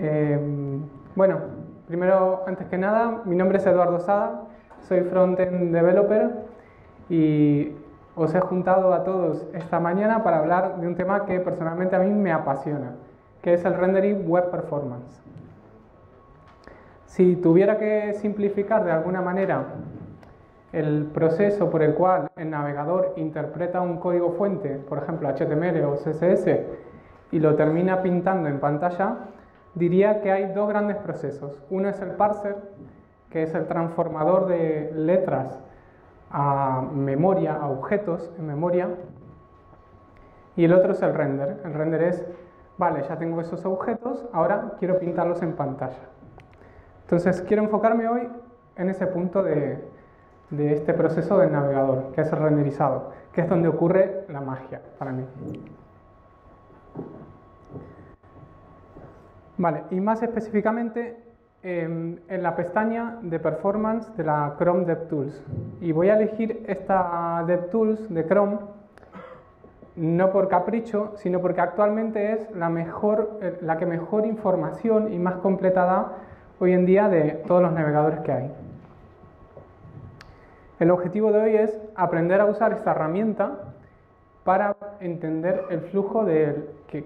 Eh, bueno, primero, antes que nada, mi nombre es Eduardo Sada, soy frontend developer y os he juntado a todos esta mañana para hablar de un tema que personalmente a mí me apasiona, que es el rendering web performance. Si tuviera que simplificar de alguna manera el proceso por el cual el navegador interpreta un código fuente, por ejemplo HTML o CSS, y lo termina pintando en pantalla, diría que hay dos grandes procesos. Uno es el parser, que es el transformador de letras a memoria, a objetos en memoria, y el otro es el render. El render es, vale, ya tengo esos objetos, ahora quiero pintarlos en pantalla. Entonces quiero enfocarme hoy en ese punto de, de este proceso del navegador, que es el renderizado, que es donde ocurre la magia para mí. Vale, y más específicamente em, en la pestaña de performance de la Chrome DevTools. Y voy a elegir esta DevTools de Chrome no por capricho, sino porque actualmente es la, mejor, eh, la que mejor información y más completa da hoy en día de todos los navegadores que hay. El objetivo de hoy es aprender a usar esta herramienta para entender el flujo de que,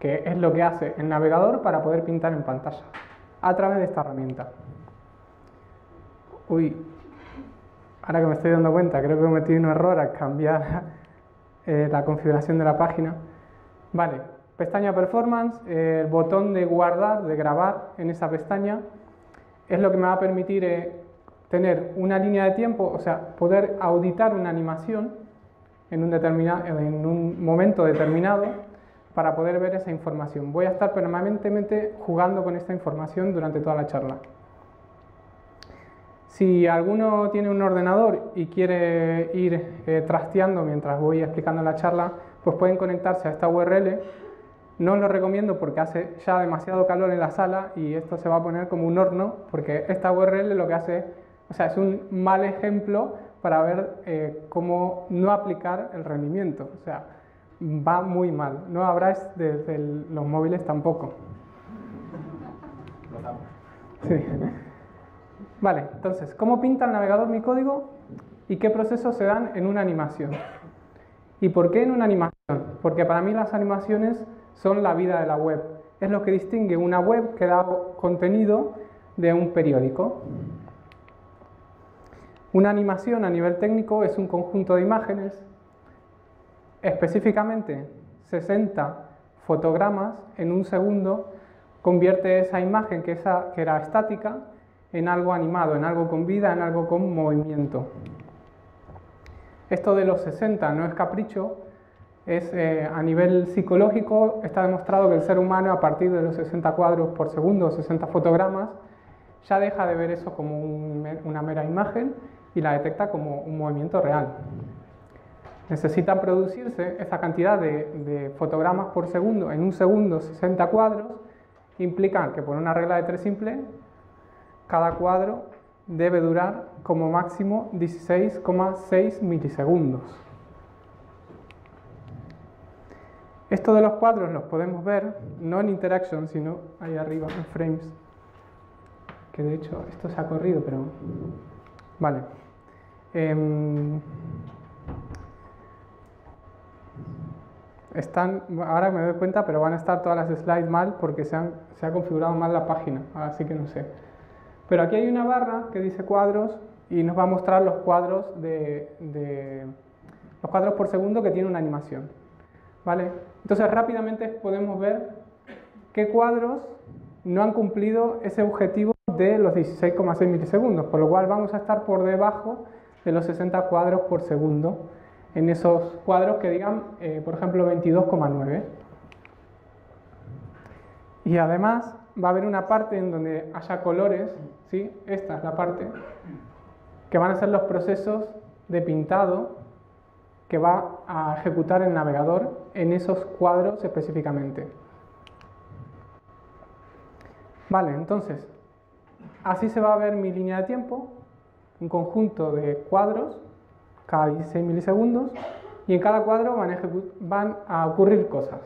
que es lo que hace el navegador para poder pintar en pantalla a través de esta herramienta. Uy, ahora que me estoy dando cuenta, creo que he cometido un error al cambiar eh, la configuración de la página. Vale, pestaña Performance, el botón de guardar, de grabar en esa pestaña, es lo que me va a permitir eh, tener una línea de tiempo, o sea, poder auditar una animación en un momento determinado para poder ver esa información. Voy a estar permanentemente jugando con esta información durante toda la charla. Si alguno tiene un ordenador y quiere ir eh, trasteando mientras voy explicando la charla, pues pueden conectarse a esta URL. No lo recomiendo porque hace ya demasiado calor en la sala y esto se va a poner como un horno, porque esta URL lo que hace, o sea, es un mal ejemplo para ver eh, cómo no aplicar el rendimiento. O sea, va muy mal. No habrá desde los móviles tampoco. Sí. Vale, entonces, ¿cómo pinta el navegador mi código y qué procesos se dan en una animación? ¿Y por qué en una animación? Porque para mí las animaciones son la vida de la web. Es lo que distingue una web que da contenido de un periódico. Una animación a nivel técnico es un conjunto de imágenes, específicamente 60 fotogramas en un segundo, convierte esa imagen que, esa, que era estática en algo animado, en algo con vida, en algo con movimiento. Esto de los 60 no es capricho, es eh, a nivel psicológico está demostrado que el ser humano a partir de los 60 cuadros por segundo, 60 fotogramas, ya deja de ver eso como una mera imagen y la detecta como un movimiento real. Necesita producirse esa cantidad de, fotogramas por segundo en un segundo, 60 cuadros, implica que por una regla de tres simple cada cuadro debe durar como máximo 16,6 milisegundos. Esto de los cuadros los podemos ver no en interaction, sino ahí arriba en frames. Que de hecho esto se ha corrido, pero vale. Em, están, ahora me doy cuenta, pero van a estar todas las slides mal porque se, se ha configurado mal la página, así que no sé. Pero aquí hay una barra que dice cuadros y nos va a mostrar los cuadros de, los cuadros por segundo que tiene una animación. ¿Vale? Entonces rápidamente podemos ver qué cuadros no han cumplido ese objetivo de los 16,6 milisegundos, por lo cual vamos a estar por debajo de los 60 cuadros por segundo en esos cuadros que digan, eh, por ejemplo, 22,9. Y además va a haber una parte en donde haya colores, ¿sí? esta es la parte, que van a ser los procesos de pintado que va a ejecutar el navegador en esos cuadros específicamente. Vale, entonces, así se va a ver mi línea de tiempo, un conjunto de cuadros cada 16 milisegundos y en cada cuadro van a, van a ocurrir cosas.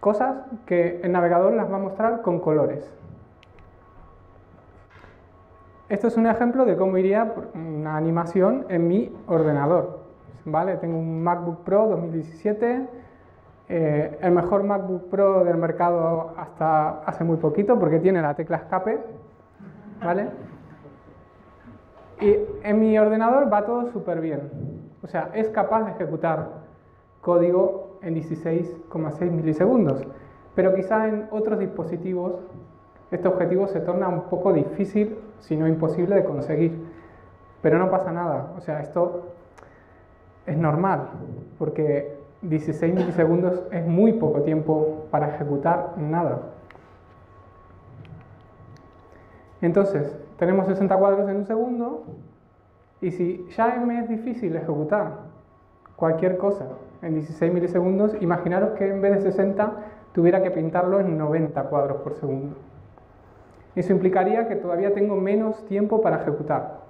cosas que el navegador las va a mostrar con colores. Esto es un ejemplo de cómo iría una animación en mi ordenador. ¿Vale? Tengo un MacBook Pro 2017, eh, el mejor MacBook Pro del mercado hasta hace muy poquito porque tiene la tecla escape. ¿Vale? Y en mi ordenador va todo súper bien. O sea, es capaz de ejecutar código en 16,6 milisegundos. Pero quizá en otros dispositivos este objetivo se torna un poco difícil, si no imposible, de conseguir. Pero no pasa nada, o sea, esto es normal, porque 16 milisegundos es muy poco tiempo para ejecutar nada. Entonces, tenemos 60 cuadros en un segundo, y si ya me es difícil ejecutar cualquier cosa en 16 milisegundos, imaginaros que en vez de 60 tuviera que pintarlo en 90 cuadros por segundo. Eso implicaría que todavía tengo menos tiempo para ejecutar.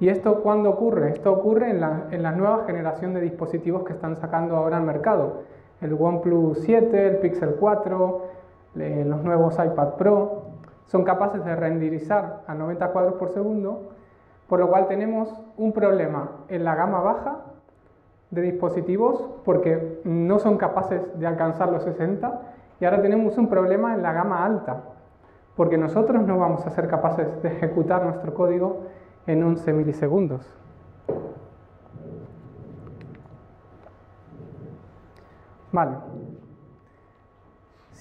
¿Y esto cuándo ocurre? Esto ocurre en la, nueva generación de dispositivos que están sacando ahora al mercado. El OnePlus 7, el Pixel 4, los nuevos iPad Pro, son capaces de renderizar a 90 cuadros por segundo, por lo cual tenemos un problema en la gama baja de dispositivos porque no son capaces de alcanzar los 60 y ahora tenemos un problema en la gama alta, porque nosotros no vamos a ser capaces de ejecutar nuestro código en 11 milisegundos. Vale.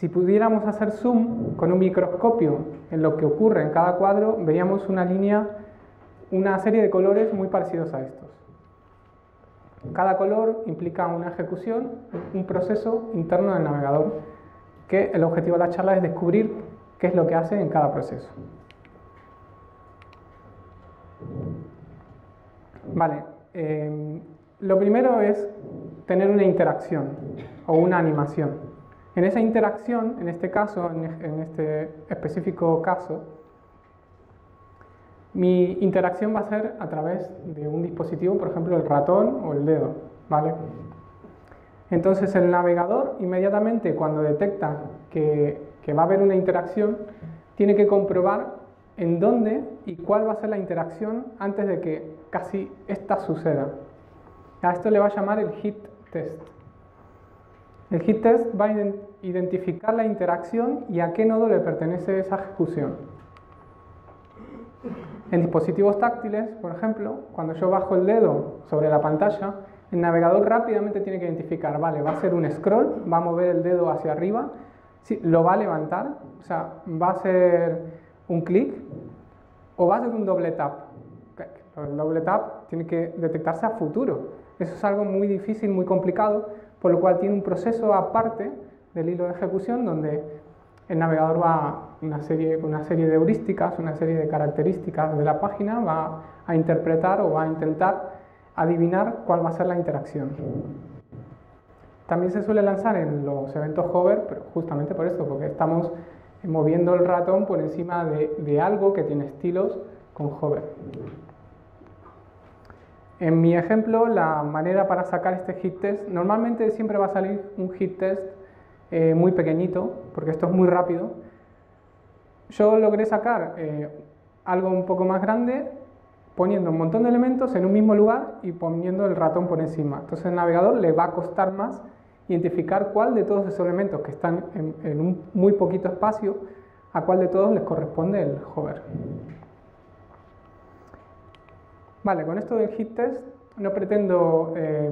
Si pudiéramos hacer zoom con un microscopio en lo que ocurre en cada cuadro, veríamos una línea, una serie de colores muy parecidos a estos. Cada color implica una ejecución, un proceso interno del navegador que el objetivo de la charla es descubrir qué es lo que hace en cada proceso. Vale, em, lo primero es tener una interacción o una animación. En esa interacción, en este caso, en este específico caso, mi interacción va a ser a través de un dispositivo, por ejemplo el ratón o el dedo, ¿vale? Entonces el navegador inmediatamente cuando detecta que, va a haber una interacción, tiene que comprobar en dónde y cuál va a ser la interacción antes de que casi esta suceda. A esto le va a llamar el hit test. El hit test va a identificar la interacción y a qué nodo le pertenece esa ejecución. En dispositivos táctiles, por ejemplo, cuando yo bajo el dedo sobre la pantalla, el navegador rápidamente tiene que identificar, vale, va a ser un scroll, va a mover el dedo hacia arriba, lo va a levantar, o sea, va a ser un clic o va a ser un doble tap. El doble tap tiene que detectarse a futuro. Eso es algo muy difícil, muy complicado, por lo cual tiene un proceso aparte del hilo de ejecución donde el navegador va una serie, una serie de heurísticas, una serie de características de la página, va a interpretar o va a intentar adivinar cuál va a ser la interacción. También se suele lanzar en los eventos hover, pero justamente por esto, porque estamos moviendo el ratón por encima de, algo que tiene estilos con hover. En mi ejemplo, la manera para sacar este hit test, normalmente siempre va a salir un hit test eh, muy pequeñito, porque esto es muy rápido. Yo logré sacar eh, algo un poco más grande poniendo un montón de elementos en un mismo lugar y poniendo el ratón por encima. Entonces el navegador le va a costar más identificar cuál de todos esos elementos que están en, un muy poquito espacio, a cuál de todos les corresponde el hover. Vale, con esto del hit test no pretendo eh,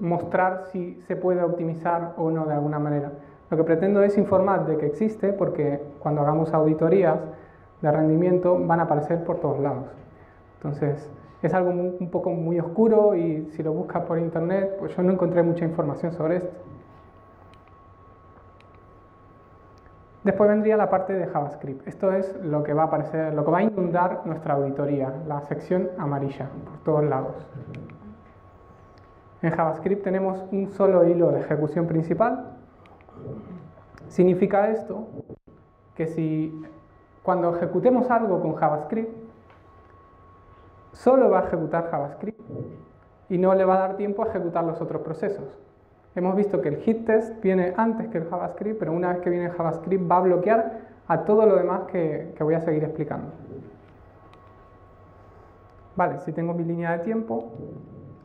mostrar si se puede optimizar o no de alguna manera. Lo que pretendo es informar de que existe porque cuando hagamos auditorías de rendimiento van a aparecer por todos lados. Entonces, es algo un poco muy oscuro y si lo buscas por internet, pues yo no encontré mucha información sobre esto. Después vendría la parte de JavaScript. Esto es lo que va a aparecer, lo que va a inundar nuestra auditoría, la sección amarilla por todos lados. En JavaScript tenemos un solo hilo de ejecución principal. Significa esto que si cuando ejecutemos algo con JavaScript, solo va a ejecutar JavaScript y no le va a dar tiempo a ejecutar los otros procesos. Hemos visto que el hit test viene antes que el JavaScript, pero una vez que viene el JavaScript va a bloquear a todo lo demás que, que voy a seguir explicando. Vale, si tengo mi línea de tiempo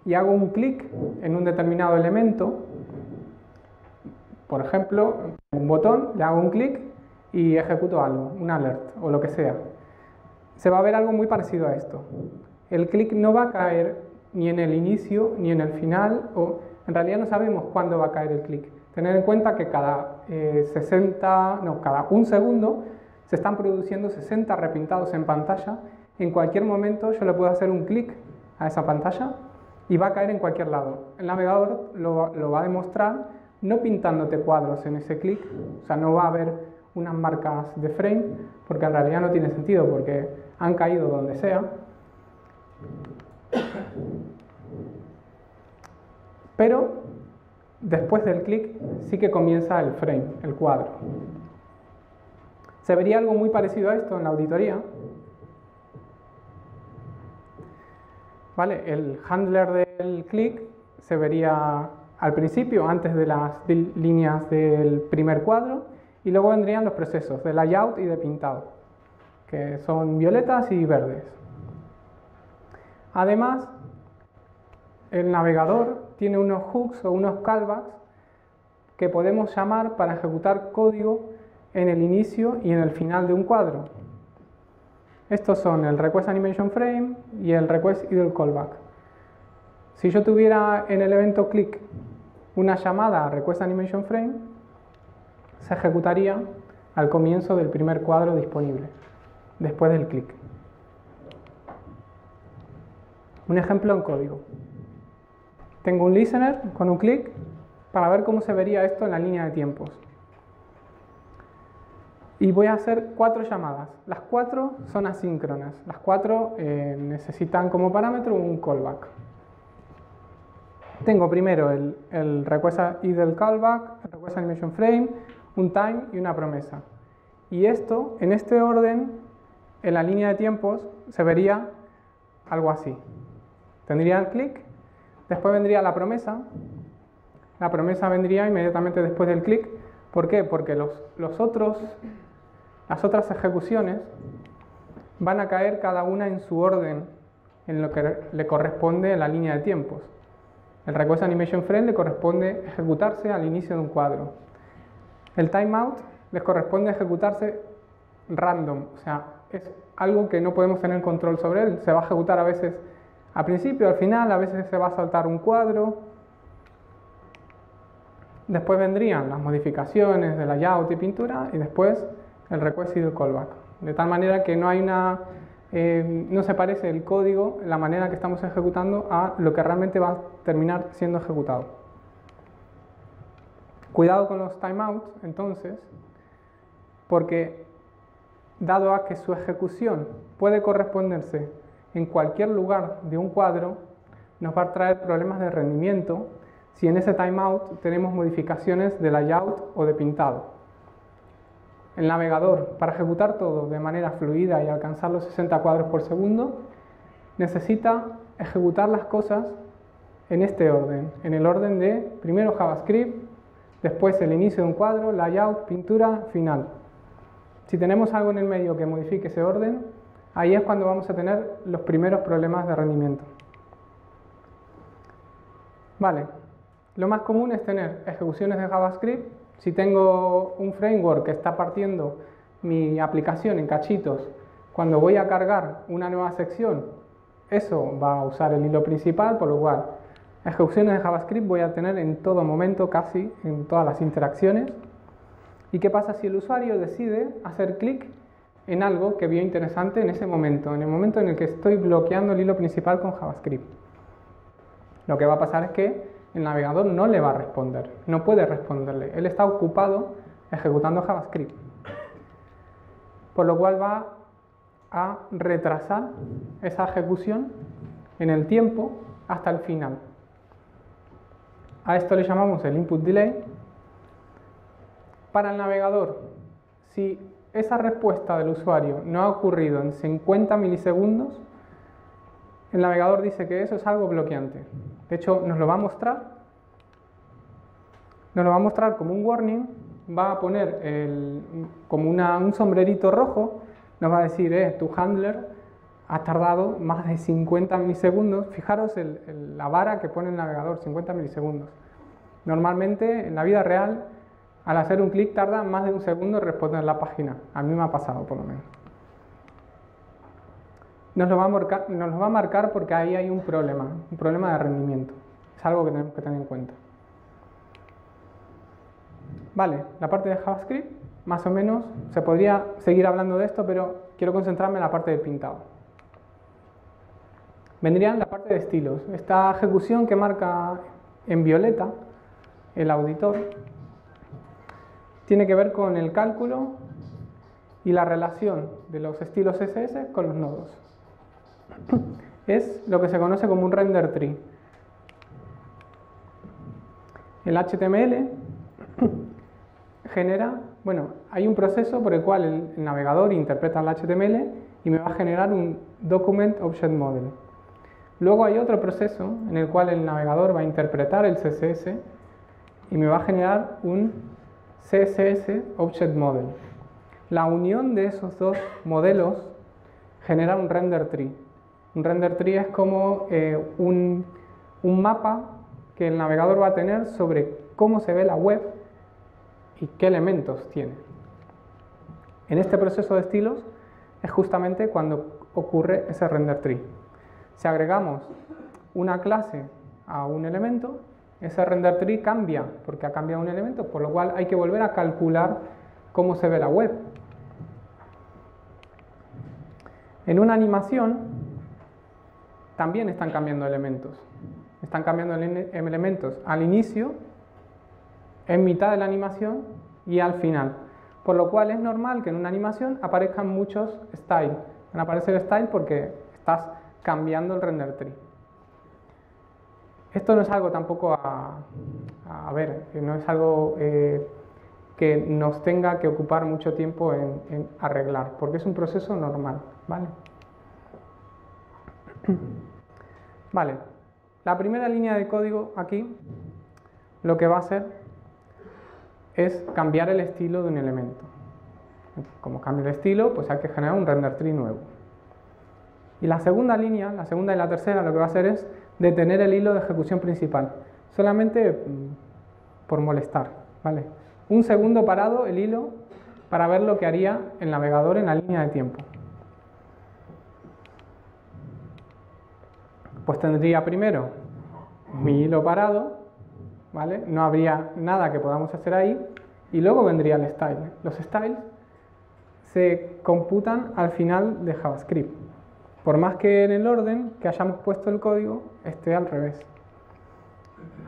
y hago un clic en un determinado elemento, por ejemplo, un botón, le hago un clic y ejecuto algo, un alert o lo que sea. Se va a ver algo muy parecido a esto. El clic no va a caer ni en el inicio ni en el final, o en realidad no sabemos cuándo va a caer el clic. Tener en cuenta que cada 60, eh, no, cada un segundo se están produciendo 60 repintados en pantalla. En cualquier momento yo le puedo hacer un clic a esa pantalla y va a caer en cualquier lado. El navegador lo, lo va a demostrar no pintándote cuadros en ese clic, o sea, no va a haber unas marcas de frame, porque en realidad no tiene sentido, porque han caído donde sea. Pero después del clic sí que comienza el frame, el cuadro. Se vería algo muy parecido a esto en la auditoría. ¿Vale? El handler del clic se vería al principio, antes de las líneas del primer cuadro, y luego vendrían los procesos de layout y de pintado, que son violetas y verdes. Además, el navegador tiene unos hooks o unos callbacks que podemos llamar para ejecutar código en el inicio y en el final de un cuadro. Estos son el request animation frame y el request idle callback. Si yo tuviera en el evento click una llamada a request animation frame, se ejecutaría al comienzo del primer cuadro disponible, después del clic. Un ejemplo en código. Tengo un listener con un clic para ver cómo se vería esto en la línea de tiempos. Y voy a hacer cuatro llamadas. Las cuatro son asíncronas. Las cuatro eh, necesitan como parámetro un callback. Tengo primero el, el request callback, el request animation frame, un time y una promesa. Y esto, en este orden, en la línea de tiempos, se vería algo así. Tendría el clic Después vendría la promesa. La promesa vendría inmediatamente después del clic. ¿Por qué? Porque los, otros, las otras ejecuciones van a caer cada una en su orden en lo que le corresponde en la línea de tiempos. El request animation frame le corresponde ejecutarse al inicio de un cuadro. El timeout les corresponde ejecutarse random, o sea, es algo que no podemos tener control sobre él. Se va a ejecutar a veces al principio, al final, a veces se va a saltar un cuadro. Después vendrían las modificaciones de layout y pintura y después el request y el callback. De tal manera que no hay una eh, no se parece el código, la manera que estamos ejecutando a lo que realmente va a terminar siendo ejecutado. Cuidado con los timeouts, entonces, porque dado a que su ejecución puede corresponderse en cualquier lugar de un cuadro nos va a traer problemas de rendimiento si en ese timeout tenemos modificaciones de layout o de pintado. El navegador, para ejecutar todo de manera fluida y alcanzar los 60 cuadros por segundo, necesita ejecutar las cosas en este orden, en el orden de primero JavaScript, después el inicio de un cuadro, layout, pintura, final. Si tenemos algo en el medio que modifique ese orden, ahí es cuando vamos a tener los primeros problemas de rendimiento. Vale, lo más común es tener ejecuciones de JavaScript. Si tengo un framework que está partiendo mi aplicación en cachitos, cuando voy a cargar una nueva sección, eso va a usar el hilo principal, por lo cual ejecuciones de JavaScript voy a tener en todo momento, casi en todas las interacciones. ¿Y qué pasa si el usuario decide hacer clic en algo que vio interesante en ese momento, en el momento en el que estoy bloqueando el hilo principal con JavaScript. Lo que va a pasar es que el navegador no le va a responder, no puede responderle, él está ocupado ejecutando JavaScript. Por lo cual va a retrasar esa ejecución en el tiempo hasta el final. A esto le llamamos el input delay. Para el navegador, si esa respuesta del usuario no ha ocurrido en 50 milisegundos, el navegador dice que eso es algo bloqueante. De hecho, nos lo va a mostrar. nos lo va a mostrar como un warning, va a poner como un sombrerito rojo, nos va a decir, eh, tu handler ha tardado más de 50 milisegundos. Fijaros la vara que pone el navegador, 50 milisegundos. Normalmente en la vida real, al hacer un clic tarda más de un segundo en responder la página. A mí me ha pasado por lo menos. Nos lo, va a marcar, porque ahí hay un problema, un problema de rendimiento. Es algo que tenemos que tener en cuenta. Vale, la parte de JavaScript, más o menos, se podría seguir hablando de esto, pero quiero concentrarme en la parte del pintado. Vendría la parte de estilos. Esta ejecución que marca en violeta el auditor tiene que ver con el cálculo y la relación de los estilos CSS con los nodos. Es lo que se conoce como un render tree. El HTML genera, bueno, hay un proceso por el cual el navegador interpreta el HTML y me va a generar un Document Object Model. Luego hay otro proceso en el cual el navegador va a interpretar el CSS y me va a generar un CSS Object Model. La unión de esos dos modelos genera un render tree. Un render tree es como eh, un, un mapa que el navegador va a tener sobre cómo se ve la web y qué elementos tiene. En este proceso de estilos es justamente cuando ocurre ese render tree. Si agregamos una clase a un elemento, ese render tree cambia porque ha cambiado un elemento, por lo cual hay que volver a calcular cómo se ve la web. En una animación también están cambiando elementos. Están cambiando elementos al inicio, en mitad de la animación y al final. Por lo cual es normal que en una animación aparezcan muchos styles. Van a aparecer style porque estás cambiando el render tree. Esto no es algo tampoco a, a ver, no es algo eh, que nos tenga que ocupar mucho tiempo en, arreglar, porque es un proceso normal, ¿vale? Vale, la primera línea de código aquí lo que va a hacer es cambiar el estilo de un elemento. Como cambia el estilo, pues hay que generar un render tree nuevo. Y la segunda línea, la segunda y la tercera, lo que va a hacer es detener el hilo de ejecución principal, solamente mm, por molestar, ¿vale? Un segundo parado el hilo para ver lo que haría el navegador en la línea de tiempo. Pues tendría primero mi hilo parado, ¿vale? No habría nada que podamos hacer ahí y luego vendría el style. Los styles se computan al final de JavaScript por más que en el orden que hayamos puesto el código esté al revés.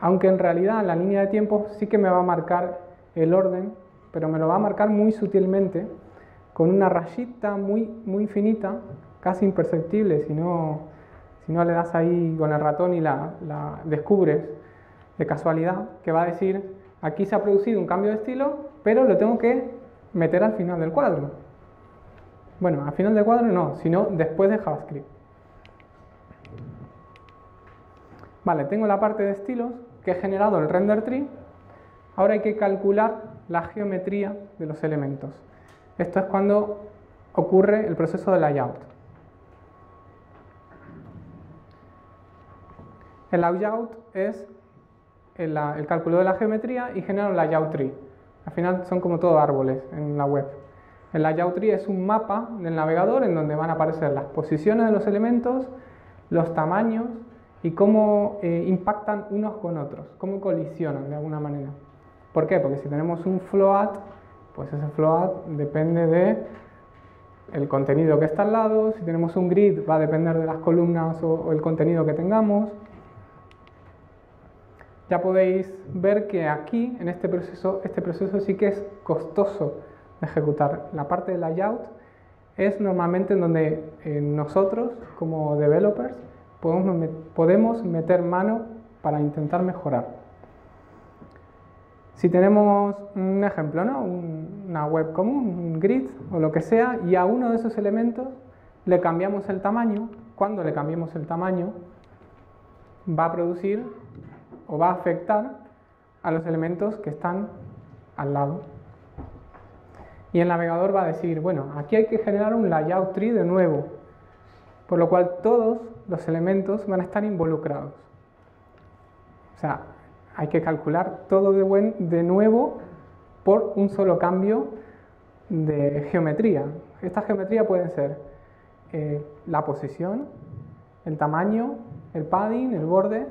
Aunque en realidad la línea de tiempo sí que me va a marcar el orden, pero me lo va a marcar muy sutilmente, con una rayita muy, muy finita, casi imperceptible si no, si no le das ahí con el ratón y la, la descubres de casualidad, que va a decir, aquí se ha producido un cambio de estilo, pero lo tengo que meter al final del cuadro. Bueno, al final de cuadro no, sino después de JavaScript. Vale, tengo la parte de estilos que he generado el render tree. Ahora hay que calcular la geometría de los elementos. Esto es cuando ocurre el proceso de layout. El layout es el, cálculo de la geometría y genera un layout tree. Al final son como todos árboles en la web. El layout tree es un mapa del navegador en donde van a aparecer las posiciones de los elementos, los tamaños y cómo eh, impactan unos con otros, cómo colisionan de alguna manera. ¿Por qué? Porque si tenemos un float, pues ese float depende de el contenido que está al lado, si tenemos un grid va a depender de las columnas o, o el contenido que tengamos. Ya podéis ver que aquí, en este proceso, este proceso sí que es costoso ejecutar. La parte de layout es normalmente en donde eh, nosotros como developers podemos, meter mano para intentar mejorar. Si tenemos un ejemplo, ¿no? una web común, un grid o lo que sea, y a uno de esos elementos le cambiamos el tamaño, cuando le cambiemos el tamaño, va a producir o va a afectar a los elementos que están al lado. Y el navegador va a decir, bueno, aquí hay que generar un layout tree de nuevo, por lo cual todos los elementos van a estar involucrados. O sea, hay que calcular todo de, nuevo por un solo cambio de geometría. Esta geometría puede ser eh, la posición, el tamaño, el padding, el borde.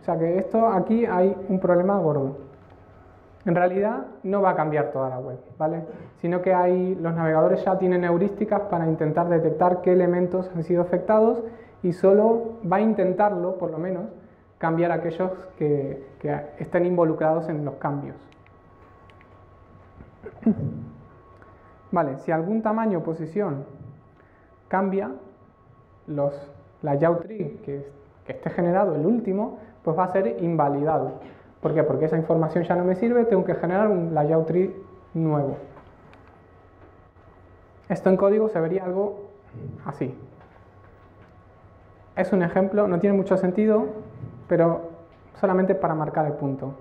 O sea que esto aquí hay un problema gordo. En realidad no va a cambiar toda la web, ¿vale? Sino que hay, los navegadores ya tienen heurísticas para intentar detectar qué elementos han sido afectados y solo va a intentarlo, por lo menos, cambiar aquellos que, que estén involucrados en los cambios. Vale, si algún tamaño o posición cambia, los layout tree que, que esté generado el último, pues va a ser invalidado. ¿Por qué? Porque esa información ya no me sirve, tengo que generar un layout tree nuevo. Esto en código se vería algo así. Es un ejemplo, no tiene mucho sentido, pero solamente para marcar el punto.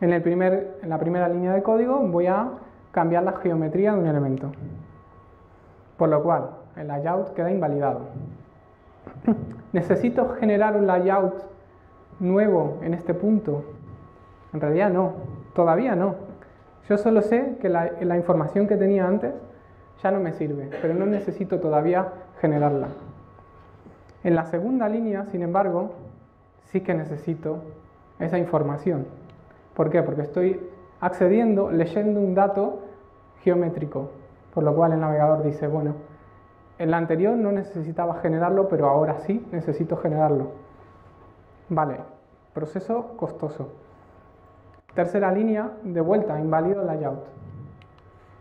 En, el primer, en la primera línea de código voy a cambiar la geometría de un elemento. Por lo cual, el layout queda invalidado. ¿Necesito generar un layout nuevo en este punto? En realidad no, todavía no. Yo solo sé que la, información que tenía antes ya no me sirve, pero no necesito todavía generarla. En la segunda línea, sin embargo, sí que necesito esa información. ¿Por qué? Porque estoy accediendo, leyendo un dato geométrico, por lo cual el navegador dice, bueno, en la anterior no necesitaba generarlo, pero ahora sí necesito generarlo. Vale, proceso costoso. Tercera línea, de vuelta, inválido layout.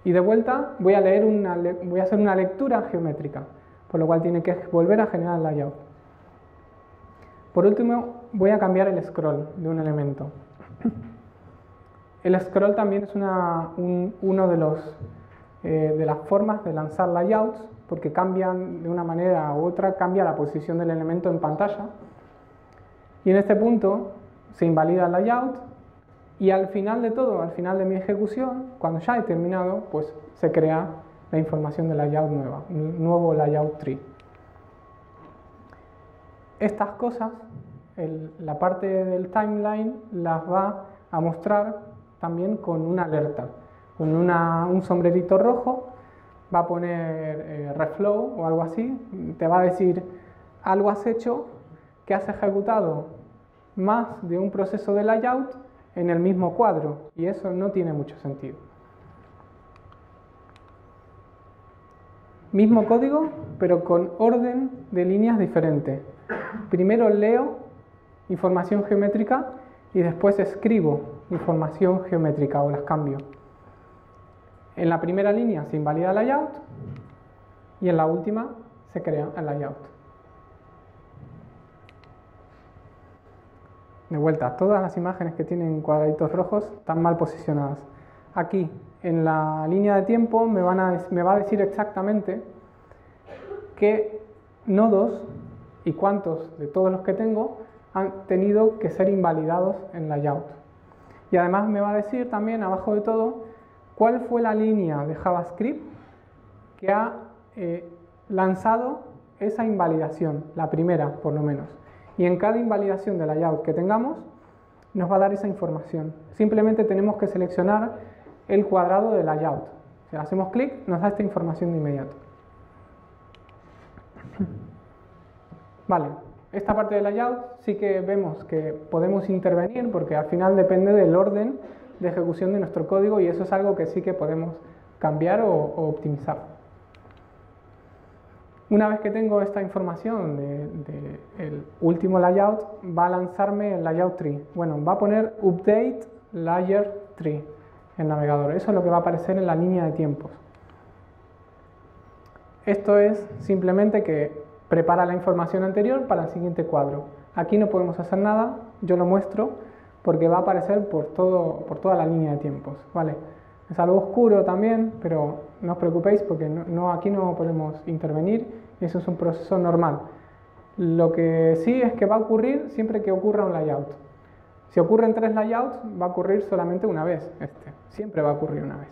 Y de vuelta voy a hacer una lectura geométrica, por lo cual tiene que volver a generar el layout. Por último, voy a cambiar el scroll de un elemento. El scroll también es una, uno de, los, eh, de las formas de lanzar layouts, porque cambian de una manera u otra, cambia la posición del elemento en pantalla. Y en este punto se invalida el layout y al final de todo, al final de mi ejecución, cuando ya he terminado, pues se crea la información de layout nueva, nuevo layout tree. Estas cosas, la parte del timeline las va a mostrar también con una alerta, con un sombrerito rojo, va a poner eh, reflow o algo así, te va a decir algo has hecho que has ejecutado más de un proceso de layout en el mismo cuadro y eso no tiene mucho sentido. Mismo código, pero con orden de líneas diferente. Primero leo información geométrica y después escribo información geométrica o las cambio. En la primera línea se invalida el layout y en la última se crea el layout. De vuelta, todas las imágenes que tienen cuadraditos rojos están mal posicionadas. Aquí, en la línea de tiempo, me, va a decir exactamente qué nodos y cuántos de todos los que tengo han tenido que ser invalidados en layout. Y además me va a decir también, abajo de todo, cuál fue la línea de JavaScript que ha eh, lanzado esa invalidación, la primera por lo menos. Y en cada invalidación de layout que tengamos, nos va a dar esa información. Simplemente tenemos que seleccionar el cuadrado de layout. Si hacemos clic, nos da esta información de inmediato. Vale, esta parte del layout sí que vemos que podemos intervenir porque al final depende del orden de ejecución de nuestro código y eso es algo que sí que podemos cambiar o, optimizar. Una vez que tengo esta información del último layout, va a lanzarme el layout tree. Bueno, va a poner update layer tree en el navegador. Eso es lo que va a aparecer en la línea de tiempos. Esto es simplemente que prepara la información anterior para el siguiente cuadro. Aquí no podemos hacer nada, yo lo muestro porque va a aparecer por, todo, por toda la línea de tiempos. ¿vale? Es algo oscuro también, pero no os preocupéis porque no, aquí no podemos intervenir eso es un proceso normal. Lo que sí es que va a ocurrir siempre que ocurra un layout. Si ocurren tres layouts, va a ocurrir solamente una vez. Este, siempre va a ocurrir una vez.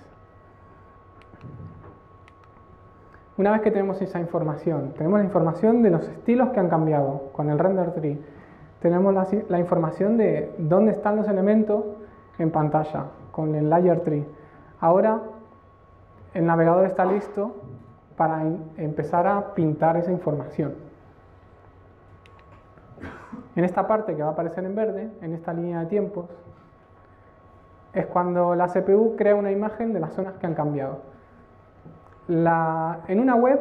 Una vez que tenemos esa información, tenemos la información de los estilos que han cambiado con el render tree. Tenemos la, información de dónde están los elementos en pantalla con el layer tree. Ahora el navegador está listo para empezar a pintar esa información. En esta parte que va a aparecer en verde, en esta línea de tiempos, es cuando la CPU crea una imagen de las zonas que han cambiado. en una web,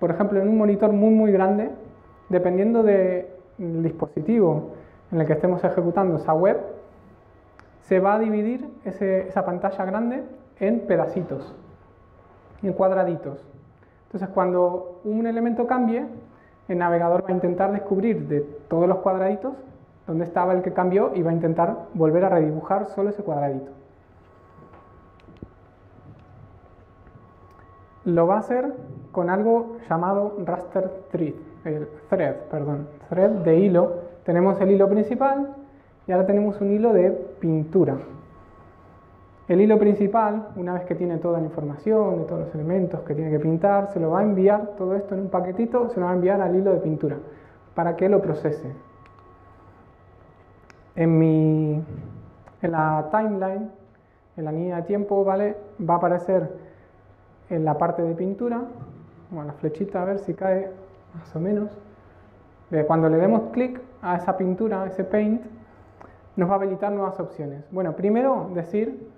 por ejemplo, en un monitor muy muy grande, dependiendo del dispositivo en el que estemos ejecutando esa web, se va a dividir esa pantalla grande en pedacitos, en cuadraditos. Entonces, cuando un elemento cambie, el navegador va a intentar descubrir de todos los cuadraditos dónde estaba el que cambió y va a intentar volver a redibujar solo ese cuadradito. Lo va a hacer con algo llamado raster thread, el thread, perdón, thread de hilo. Tenemos el hilo principal y ahora tenemos un hilo de pintura. El hilo principal, una vez que tiene toda la información de todos los elementos que tiene que pintar, se lo va a enviar todo esto en un paquetito, se lo va a enviar al hilo de pintura para que lo procese. En, mi, en la timeline, en la línea de tiempo, ¿vale? va a aparecer en la parte de pintura, bueno, la flechita a ver si cae más o menos. Cuando le demos clic a esa pintura, a ese paint, nos va a habilitar nuevas opciones. Bueno, primero decir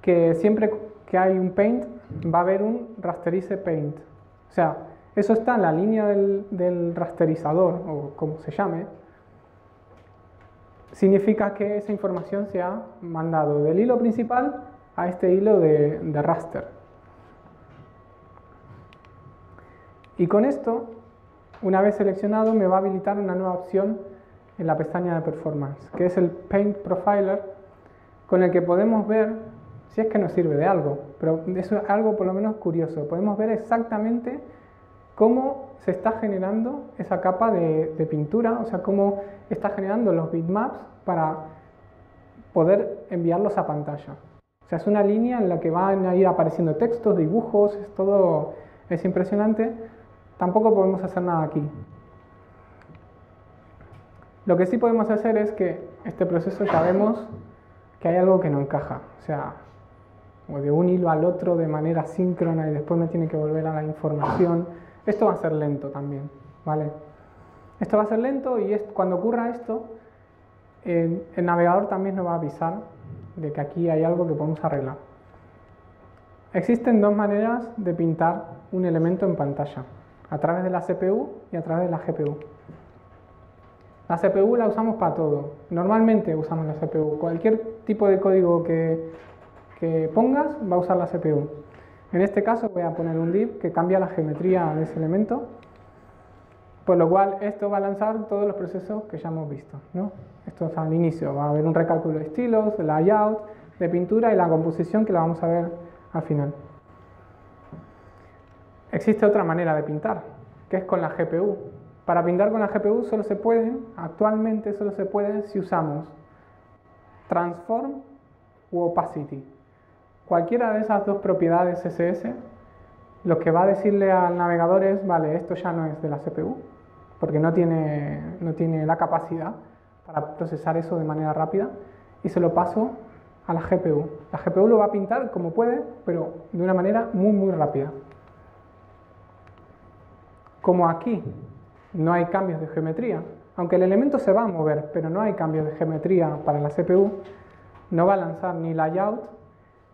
que siempre que hay un paint va a haber un rasterize paint. O sea, eso está en la línea del, rasterizador o como se llame. Significa que esa información se ha mandado del hilo principal a este hilo de, de raster. Y con esto, una vez seleccionado, me va a habilitar una nueva opción en la pestaña de performance, que es el Paint Profiler, con el que podemos ver si es que nos sirve de algo, pero eso es algo por lo menos curioso. Podemos ver exactamente cómo se está generando esa capa de, pintura, o sea, cómo está generando los bitmaps para poder enviarlos a pantalla. O sea, es una línea en la que van a ir apareciendo textos, dibujos, es todo, es impresionante. Tampoco podemos hacer nada aquí. Lo que sí podemos hacer es que este proceso sabemos que hay algo que no encaja. O sea, o de un hilo al otro de manera síncrona y después me tiene que volver a la información. Esto va a ser lento también, ¿vale? Esto va a ser lento y cuando ocurra esto, el navegador también nos va a avisar de que aquí hay algo que podemos arreglar. Existen dos maneras de pintar un elemento en pantalla, a través de la CPU y a través de la GPU. La CPU la usamos para todo. Normalmente usamos la CPU. Cualquier tipo de código que que pongas va a usar la CPU. En este caso voy a poner un div que cambia la geometría de ese elemento, por lo cual esto va a lanzar todos los procesos que ya hemos visto. ¿no? Esto es al inicio, va a haber un recálculo de estilos, de layout, de pintura y la composición que la vamos a ver al final. Existe otra manera de pintar, que es con la GPU. Para pintar con la GPU solo se puede, actualmente solo se puede si usamos transform u opacity. Cualquiera de esas dos propiedades SS, lo que va a decirle al navegador es, vale, esto ya no es de la CPU, porque no tiene, no tiene la capacidad para procesar eso de manera rápida, y se lo paso a la GPU. La GPU lo va a pintar como puede, pero de una manera muy, muy rápida. Como aquí no hay cambios de geometría, aunque el elemento se va a mover, pero no hay cambios de geometría para la CPU, no va a lanzar ni layout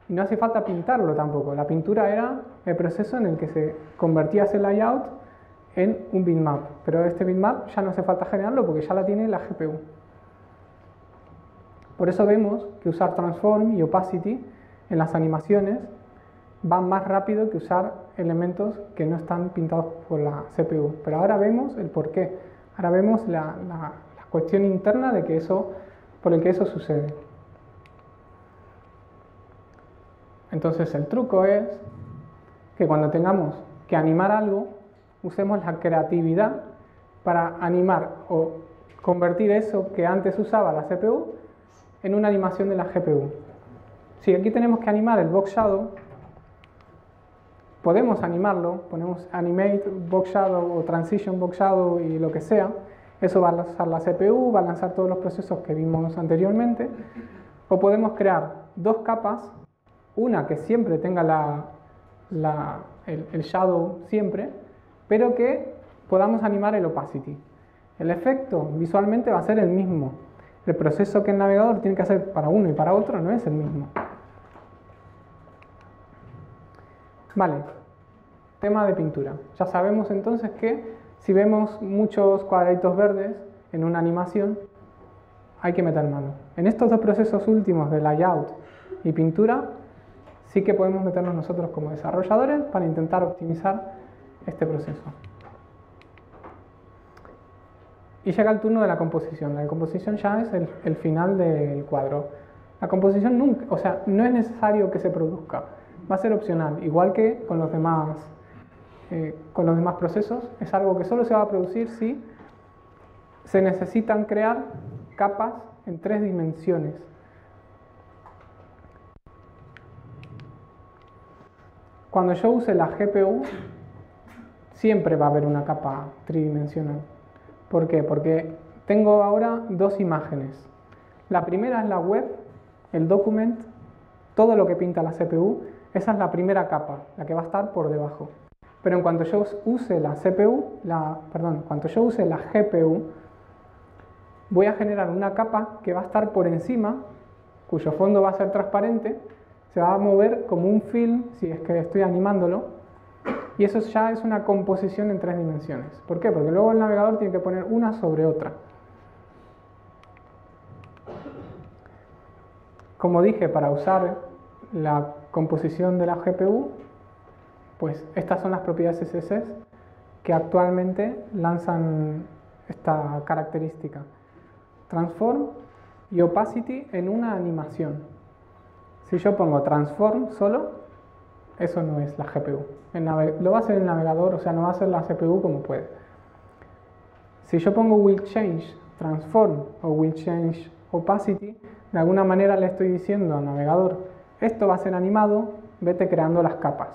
y no hace falta pintarlo tampoco. La pintura era el proceso en el que se convertía ese layout en un bitmap. Pero este bitmap ya no hace falta generarlo porque ya la tiene la GPU. Por eso vemos que usar transform y opacity en las animaciones va más rápido que usar elementos que no están pintados por la CPU. Pero ahora vemos el por qué. Ahora vemos la, la cuestión interna de que eso, por el que eso sucede. Entonces el truco es que cuando tengamos que animar algo, usemos la creatividad para animar o convertir eso que antes usaba la CPU en una animación de la GPU. Si aquí tenemos que animar el box shadow, podemos animarlo, ponemos animate box shadow o transition box shadow y lo que sea. Eso va a lanzar la CPU, va a lanzar todos los procesos que vimos anteriormente. O podemos crear dos capas, una que siempre tenga la, el, el shadow siempre, pero que podamos animar el opacity. El efecto visualmente va a ser el mismo. El proceso que el navegador tiene que hacer para uno y para otro no es el mismo. Vale, tema de pintura. Ya sabemos entonces que si vemos muchos cuadraditos verdes en una animación, hay que meter mano. En estos dos procesos últimos de layout y pintura, sí que podemos meternos nosotros como desarrolladores para intentar optimizar este proceso. Y llega el turno de la composición. La composición ya es el, final del cuadro. La composición nunca, o sea, no es necesario que se produzca, va a ser opcional, igual que con los demás, eh, con los demás procesos. Es algo que solo se va a producir si se necesitan crear capas en tres dimensiones. Cuando yo use la GPU, siempre va a haber una capa tridimensional. ¿Por qué? Porque tengo ahora dos imágenes. La primera es la web, el document, todo lo que pinta la CPU, esa es la primera capa, la que va a estar por debajo. Pero en cuanto yo use la CPU, la, perdón, cuanto yo use la GPU, voy a generar una capa que va a estar por encima, cuyo fondo va a ser transparente, se va a mover como un film, si es que estoy animándolo, y eso ya es una composición en tres dimensiones. ¿Por qué? Porque luego el navegador tiene que poner una sobre otra. Como dije, para usar la composición de la GPU, pues estas son las propiedades CSS que actualmente lanzan esta característica. Transform y opacity en una animación. Si yo pongo transform solo, eso no es la GPU. lo va a hacer el navegador, o sea, no va a ser la CPU como puede. Si yo pongo will change transform o will change opacity, de alguna manera le estoy diciendo al navegador, esto va a ser animado, vete creando las capas.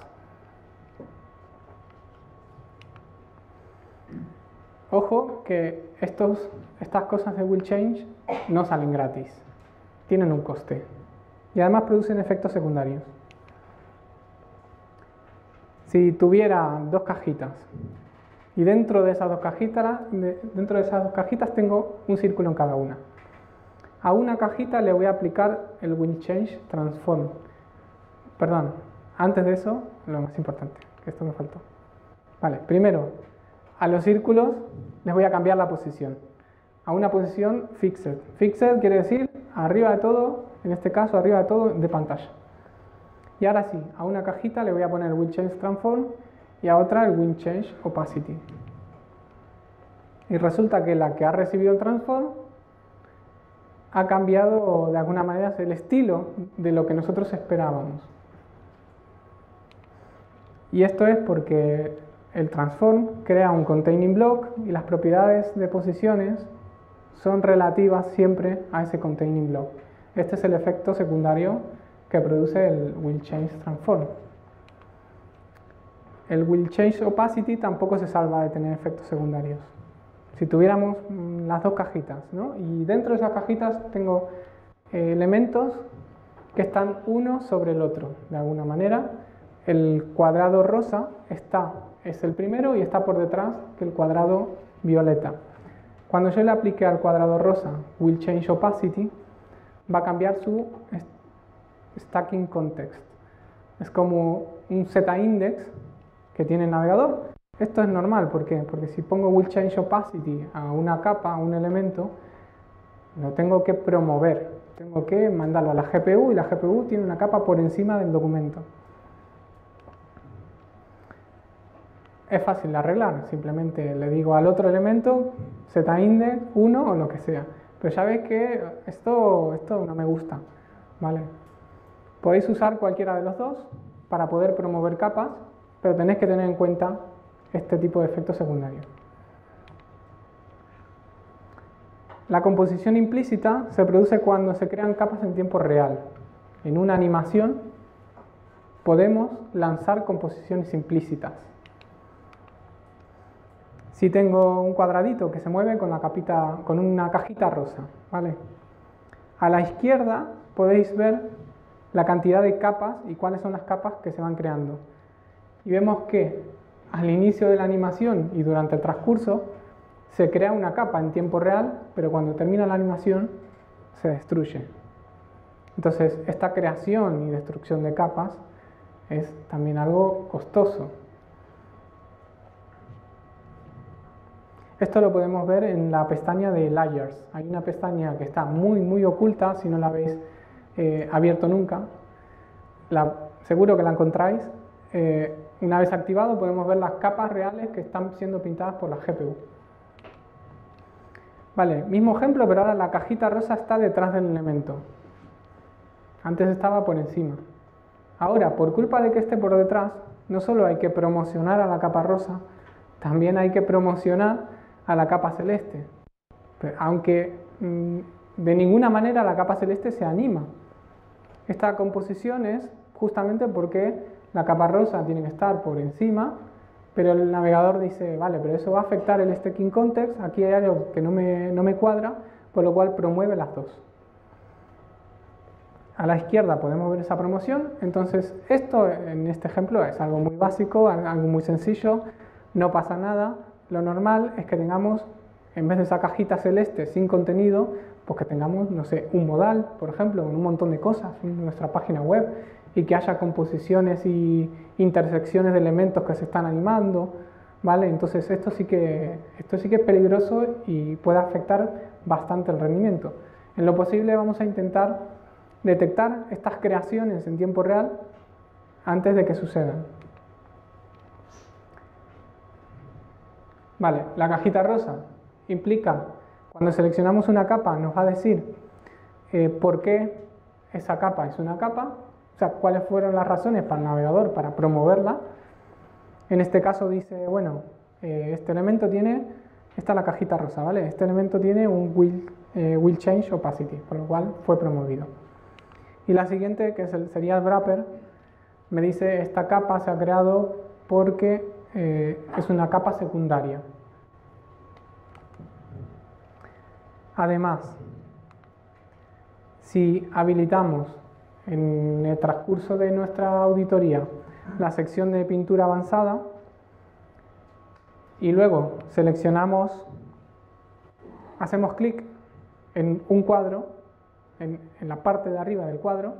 Ojo que estos, estas cosas de will change no salen gratis, tienen un coste y además producen efectos secundarios. Si tuviera dos cajitas y dentro de esas dos cajitas, tengo un círculo en cada una. A una cajita le voy a aplicar el Change Transform. Perdón, antes de eso, lo más importante, que esto me faltó. Vale, primero, a los círculos les voy a cambiar la posición. A una posición fixed. Fixed quiere decir arriba de todo, en este caso arriba de todo de pantalla. Y ahora sí, a una cajita le voy a poner Will Change Transform y a otra el Will Change Opacity. Y resulta que la que ha recibido el transform ha cambiado de alguna manera el estilo de lo que nosotros esperábamos. Y esto es porque el transform crea un containing block y las propiedades de posiciones son relativas siempre a ese containing block. Este es el efecto secundario que produce el Will Change Transform. El Will Change Opacity tampoco se salva de tener efectos secundarios. Si tuviéramos mm, las dos cajitas, ¿no? y dentro de esas cajitas tengo eh, elementos que están uno sobre el otro, de alguna manera. El cuadrado rosa está, es el primero y está por detrás que el cuadrado violeta. Cuando yo le aplique al cuadrado rosa Will Change Opacity, va a cambiar su stacking context. Es como un z-index que tiene el navegador. Esto es normal, ¿por qué? Porque si pongo will change opacity a una capa, a un elemento, lo tengo que promover. Tengo que mandarlo a la GPU y la GPU tiene una capa por encima del documento. Es fácil de arreglar, simplemente le digo al otro elemento z-index 1 o lo que sea. Pero ya veis que esto, esto no me gusta, ¿vale? Podéis usar cualquiera de los dos para poder promover capas, pero tenéis que tener en cuenta este tipo de efectos secundarios. La composición implícita se produce cuando se crean capas en tiempo real. En una animación podemos lanzar composiciones implícitas. Si tengo un cuadradito que se mueve con, la capita, con una cajita rosa, ¿vale? A la izquierda podéis ver la cantidad de capas y cuáles son las capas que se van creando. Y vemos que al inicio de la animación y durante el transcurso se crea una capa en tiempo real, pero cuando termina la animación se destruye. Entonces, esta creación y destrucción de capas es también algo costoso. Esto lo podemos ver en la pestaña de Layers. Hay una pestaña que está muy, muy oculta, si no la habéis eh, abierto nunca. seguro que la encontráis. Eh, una vez activado podemos ver las capas reales que están siendo pintadas por la GPU. Vale, mismo ejemplo, pero ahora la cajita rosa está detrás del elemento. Antes estaba por encima. Ahora, por culpa de que esté por detrás, no solo hay que promocionar a la capa rosa, también hay que promocionar a la capa celeste. Aunque mm, de ninguna manera la capa celeste se anima. Esta composición es justamente porque la capa rosa tiene que estar por encima pero el navegador dice, vale, pero eso va a afectar el stacking context, aquí hay algo que no me, no me cuadra, por lo cual promueve las dos. A la izquierda podemos ver esa promoción, entonces esto en este ejemplo es algo muy básico, algo muy sencillo, no pasa nada, lo normal es que tengamos, en vez de esa cajita celeste sin contenido, pues que tengamos, no sé, un modal, por ejemplo, con un montón de cosas en nuestra página web y que haya composiciones y intersecciones de elementos que se están animando, ¿vale? Entonces esto sí que, esto sí que es peligroso y puede afectar bastante el rendimiento. En lo posible vamos a intentar detectar estas creaciones en tiempo real antes de que sucedan. Vale, la cajita rosa implica, cuando seleccionamos una capa, nos va a decir eh, por qué esa capa es una capa sea, cuáles fueron las razones para el navegador para promoverla. En este caso dice, bueno, eh, este elemento tiene, esta es la cajita rosa, ¿vale? Este elemento tiene un will, eh, will change opacity, por lo cual fue promovido. Y la siguiente, que sería el wrapper, me dice esta capa se ha creado porque eh, es una capa secundaria. Además, si habilitamos en el transcurso de nuestra auditoría la sección de pintura avanzada y luego seleccionamos, hacemos clic en un cuadro, en, la parte de arriba del cuadro,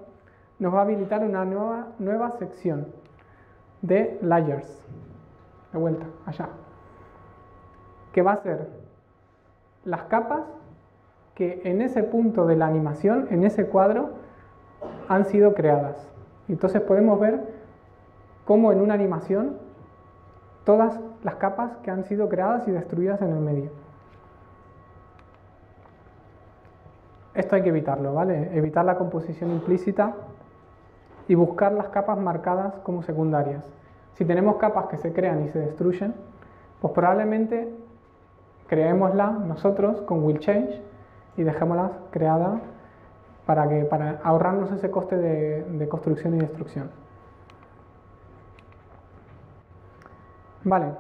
nos va a habilitar una nueva, nueva sección de layers. De vuelta, allá. Que va a ser las capas que en ese punto de la animación, en ese cuadro, han sido creadas. Entonces podemos ver cómo en una animación todas las capas que han sido creadas y destruidas en el medio. Esto hay que evitarlo, ¿vale? Evitar la composición implícita y buscar las capas marcadas como secundarias. Si tenemos capas que se crean y se destruyen, pues probablemente creémosla nosotros con will change y dejémoslas creadas para, que, para ahorrarnos ese coste de, construcción y destrucción. Vale.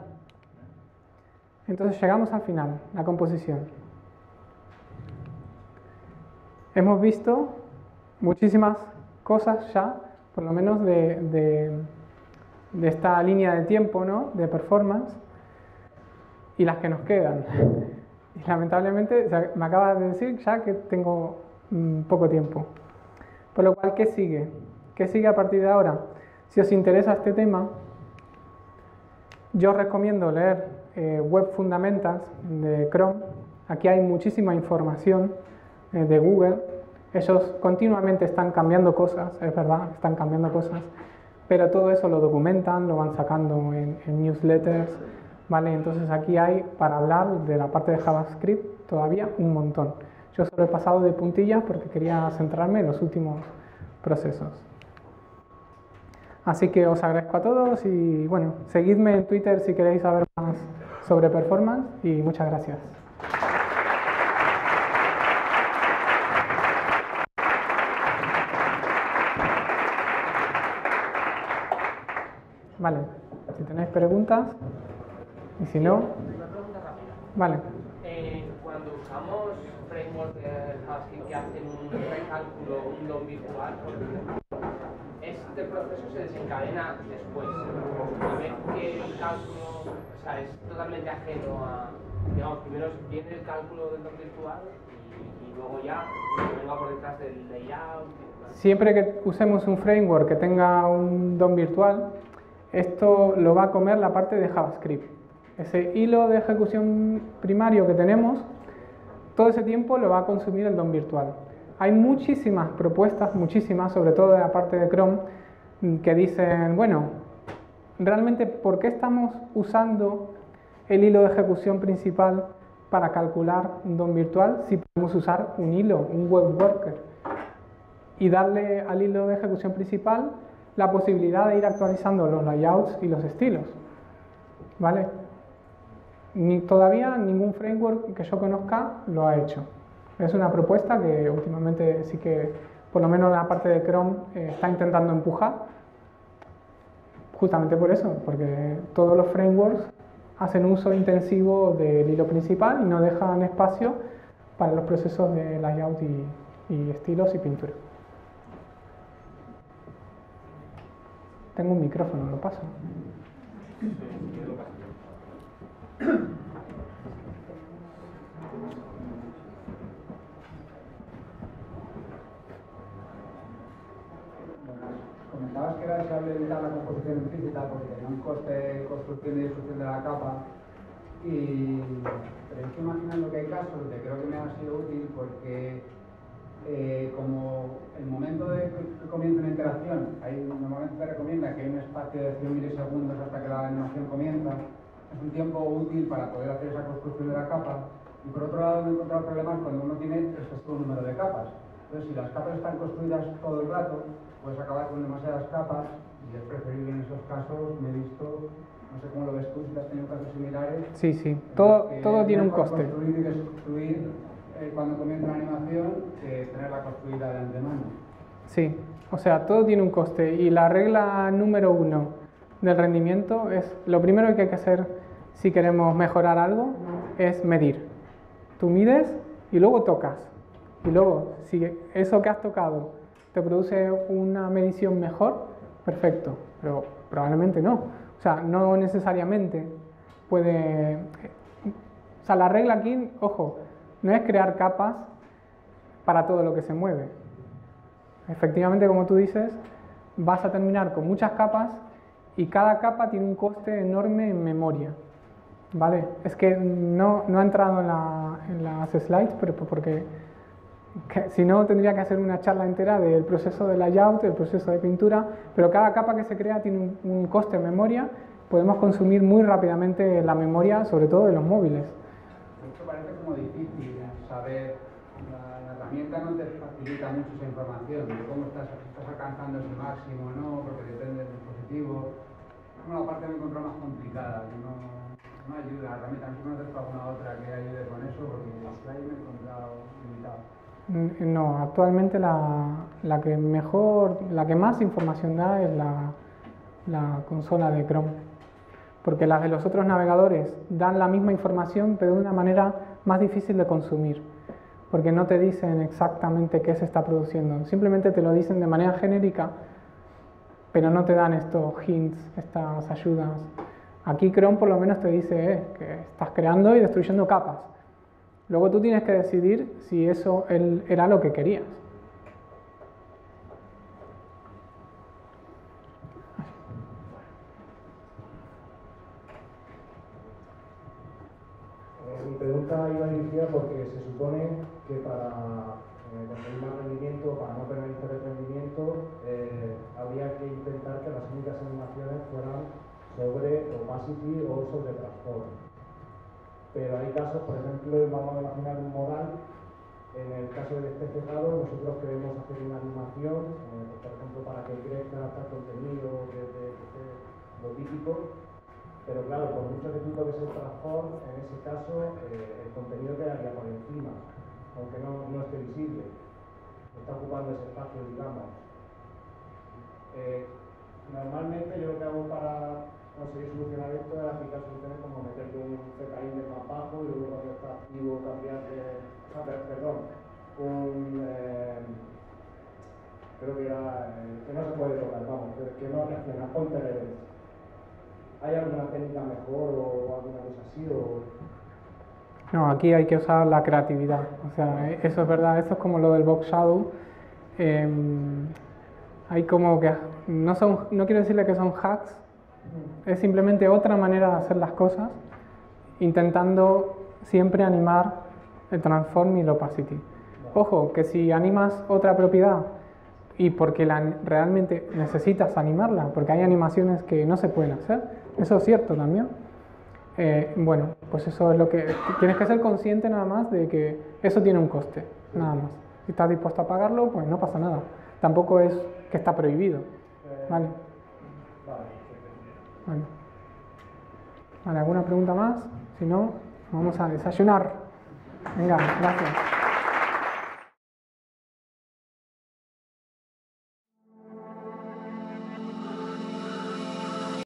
Entonces llegamos al final, la composición. Hemos visto muchísimas cosas ya, por lo menos de, de, esta línea de tiempo, ¿no? De performance, y las que nos quedan. Y lamentablemente me acaba de decir ya que tengo poco tiempo. Por lo cual, ¿qué sigue? ¿Qué sigue a partir de ahora? Si os interesa este tema, yo recomiendo leer eh, Web Fundamentals de Chrome. Aquí hay muchísima información eh, de Google. Ellos continuamente están cambiando cosas, es verdad, están cambiando cosas, pero todo eso lo documentan, lo van sacando en, newsletters, ¿vale? Entonces aquí hay, para hablar de la parte de JavaScript, todavía un montón. Yo solo he pasado de puntillas porque quería centrarme en los últimos procesos. Así que os agradezco a todos y bueno, seguidme en Twitter si queréis saber más sobre performance y muchas gracias. Vale, si tenéis preguntas, y si no... Una pregunta rápida. Vale. Eh, cuando usamos frameworks de JavaScript que hacen un recálculo, un DOM virtual, este proceso se desencadena después. A ver que el cálculo, o sea, es totalmente ajeno a, digamos, primero viene el cálculo del DOM virtual y, y luego ya venga por detrás del layout. Siempre que usemos un framework que tenga un DOM virtual, esto lo va a comer la parte de JavaScript. Ese hilo de ejecución primario que tenemos, todo ese tiempo lo va a consumir el DOM virtual. Hay muchísimas propuestas, muchísimas, sobre todo de la parte de Chrome, que dicen, bueno, realmente, ¿por qué estamos usando el hilo de ejecución principal para calcular un DOM virtual si podemos usar un hilo, un web worker? y darle al hilo de ejecución principal la posibilidad de ir actualizando los layouts y los estilos. ¿Vale? Ni, todavía ningún framework que yo conozca lo ha hecho. Es una propuesta que últimamente sí que, por lo menos la parte de Chrome, eh, está intentando empujar. Justamente por eso, porque todos los frameworks hacen uso intensivo del hilo principal y no dejan espacio para los procesos de layout y, y estilos y pintura. Tengo un micrófono, lo paso. Comentabas que era deseable evitar la composición implícita porque tenía un coste de construcción y destrucción de la capa. Y, pero estoy imaginando que hay casos donde creo que me ha sido útil porque eh, como el momento de que comienza una interacción, hay, normalmente se recomienda que hay un espacio de 100 milisegundos hasta que la animación comienza, es un tiempo útil para poder hacer esa construcción de la capa. Y por otro lado, me he encontrado problemas cuando uno tiene excesivo número de capas. Entonces, si las capas están construidas todo el rato, puedes acabar con demasiadas capas y es preferible en esos casos, me he visto, no sé cómo lo ves tú, si has tenido casos similares. Sí, sí, todo, todo tiene un coste. Construir y destruir eh, cuando comienza una animación que tenerla construida de antemano. Sí, o sea, todo tiene un coste y la regla número uno del rendimiento es lo primero que hay que hacer si queremos mejorar algo es medir. Tú mides y luego tocas. Y luego, si eso que has tocado te produce una medición mejor, perfecto, pero probablemente no. O sea, no necesariamente puede... O sea, la regla aquí, ojo, no es crear capas para todo lo que se mueve. Efectivamente, como tú dices, vas a terminar con muchas capas y cada capa tiene un coste enorme en memoria. ¿Vale? Es que no, no ha entrado en, la- en las slides, pero porque que si no tendría que hacer una charla entera del proceso de layout, del proceso de pintura, pero cada capa que se crea tiene un, un coste en memoria. Podemos consumir muy rápidamente la memoria, sobre todo de los móviles. De hecho, parece como difícil saber, la, herramienta no te facilita mucho esa información de cómo estás, estás alcanzando ese máximo o no, porque depende del dispositivo. Es una parte me encontrado más complicada, que no, no ayuda. La herramienta, no tú alguna otra que ayude con eso, porque ahí me he encontrado limitado. Mm, No, actualmente la, la que mejor, la que más información da es la, la consola de Chrome. Porque las de los otros navegadores dan la misma información, pero de una manera más difícil de consumir. Porque no te dicen exactamente qué se está produciendo. Simplemente te lo dicen de manera genérica, pero no te dan estos hints, estas ayudas. Aquí Chrome por lo menos te dice eh, que estás creando y destruyendo capas. Luego tú tienes que decidir si eso era lo que querías. Eh, mi pregunta iba dirigida porque se supone que para eh, conseguir más rendimiento, para no penalizar el rendimiento, eh, habría que intentar que las únicas animaciones fueran sobre opacity o sobre transform. Pero hay casos, por ejemplo, vamos a imaginar un modal, en el caso del esté cerrado, nosotros queremos hacer una animación, eh, pues, por ejemplo, para que crezca tal contenido, desde lo típico, pero claro, por mucho que tú toques el transform, en ese caso eh, el contenido quedaría por encima, aunque no, no esté visible, está ocupando ese espacio, digamos. Eh, normalmente yo lo que hago para conseguir solucionar esto es aplicar soluciones como meterte un CKINDER más bajo y luego cuando está activo cambiar de... Perdón, un... Eh, creo que era... Eh, que no se puede tocar, vamos, que, no reacciona, con ¿Hay alguna técnica mejor o alguna cosa así? No, aquí hay que usar la creatividad. O sea, eso es verdad, eso es como lo del box shadow. Em, hay como que no son, no quiero decirle que son hacks, es simplemente otra manera de hacer las cosas, intentando siempre animar el transform y el opacity. Ojo, que si animas otra propiedad y porque realmente necesitas animarla, porque hay animaciones que no se pueden hacer, eso es cierto también. Eh, bueno, pues eso es lo que tienes que ser consciente nada más de que eso tiene un coste, nada más. Si estás dispuesto a pagarlo, pues no pasa nada. Tampoco es que está prohibido. Vale. Vale, ¿alguna pregunta más? Si no, vamos a desayunar. Venga, gracias.